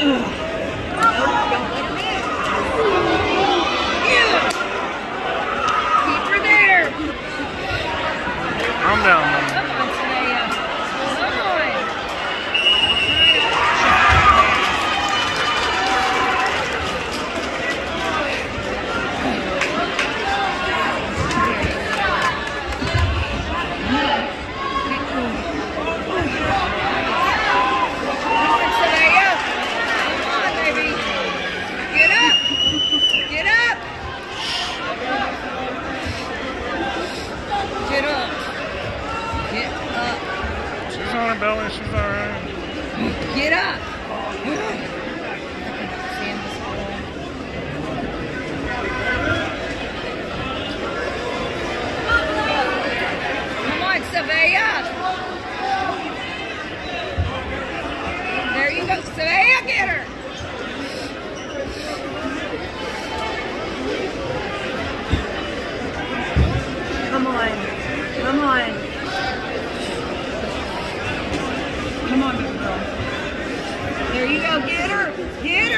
Ugh. Bella. She's all right. Get up. Come on, Savea. There you go. Savea, get her. Come on. Come on. Come on. There you go. Get her. Get her.